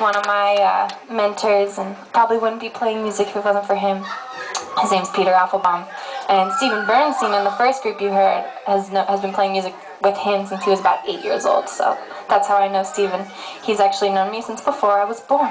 one of my uh, mentors, and probably wouldn't be playing music if it wasn't for him. His name's Peter Apfelbaum. And Steven Bernstein in the first group you heard has, no, has been playing music with him since he was about eight years old. So that's how I know Steven. He's actually known me since before I was born.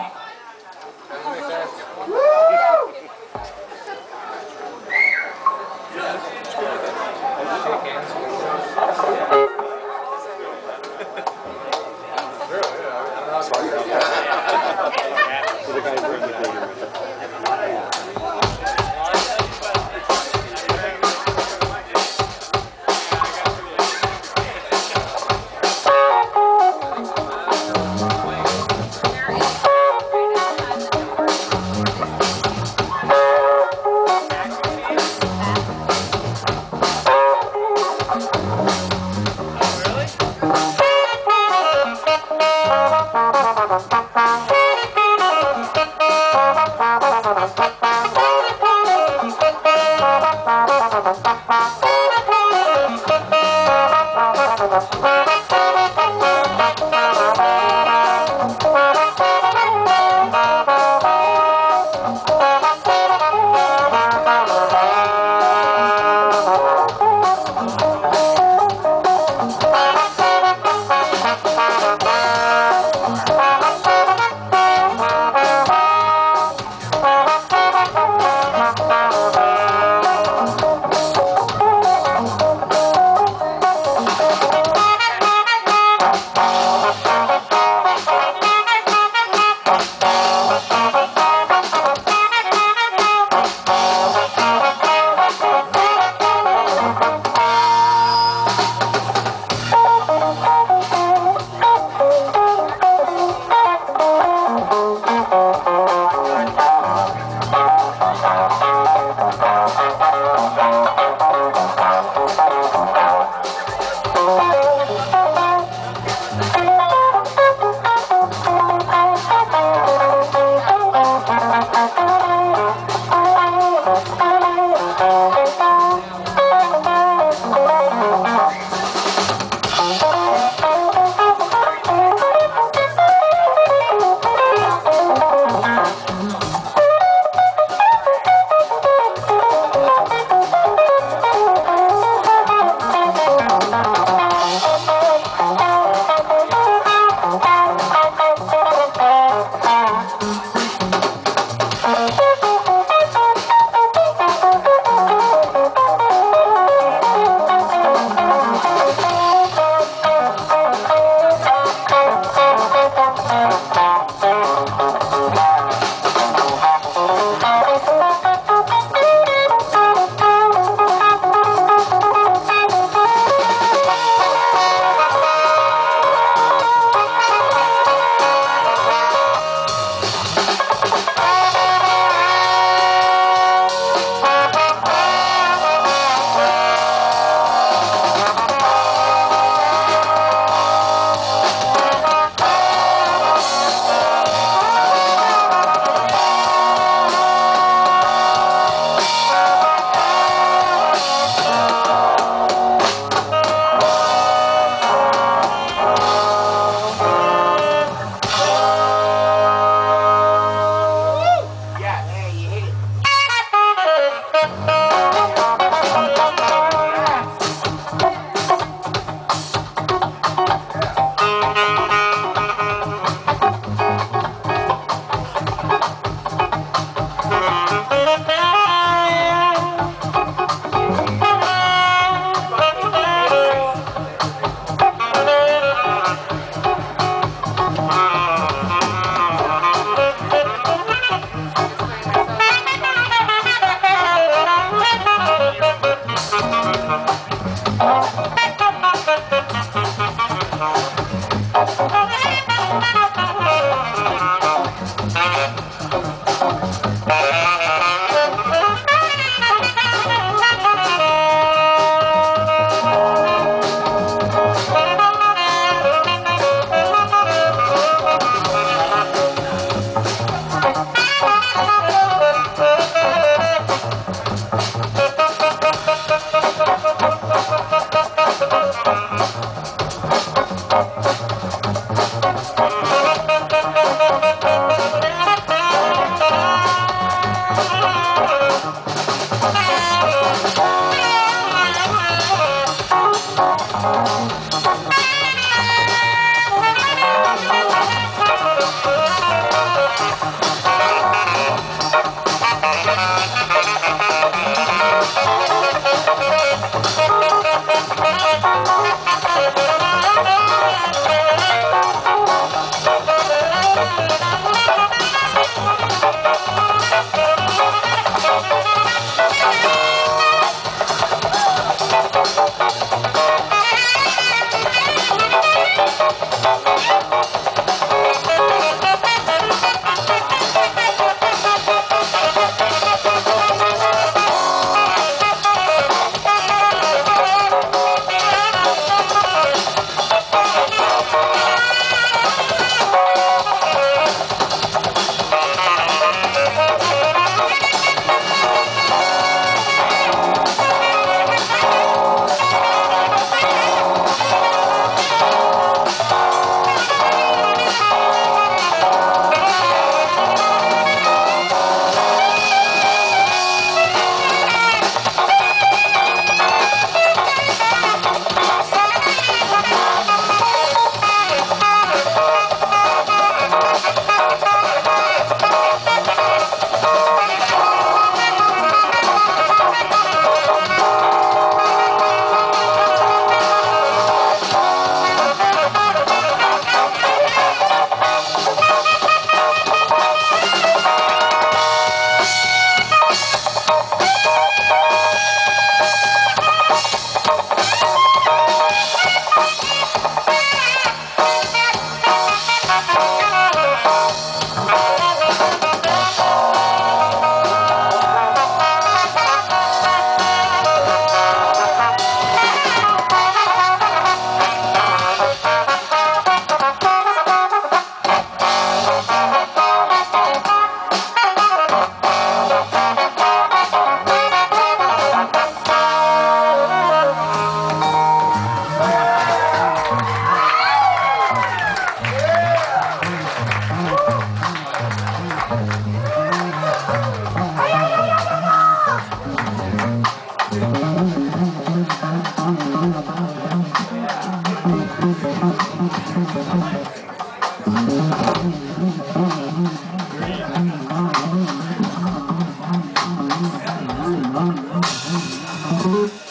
Mm-hmm.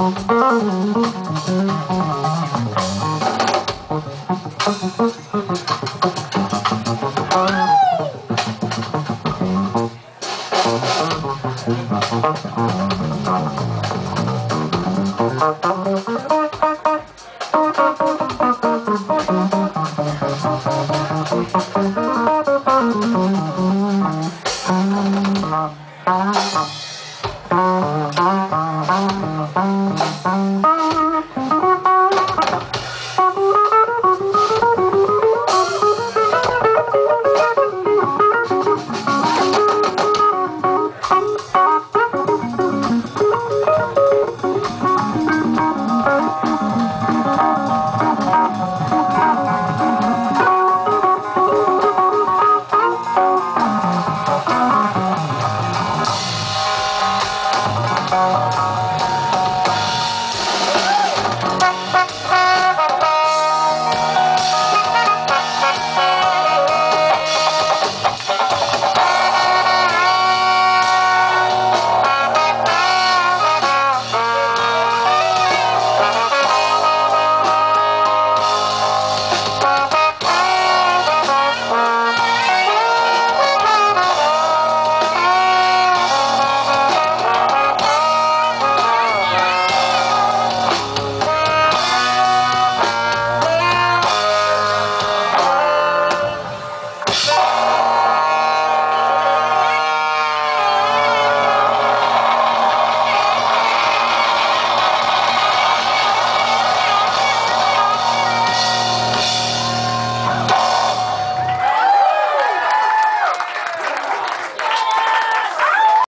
Thank you.